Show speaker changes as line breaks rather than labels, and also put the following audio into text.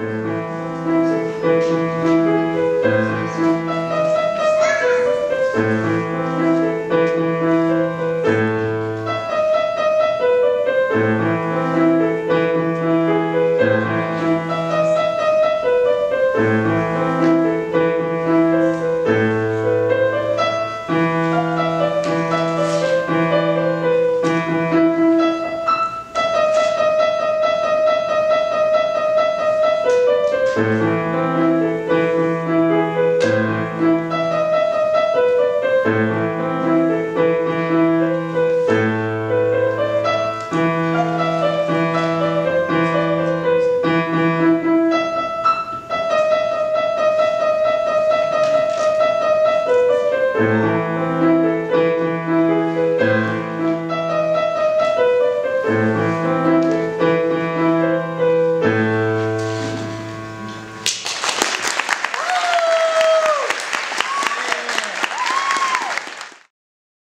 Música thank you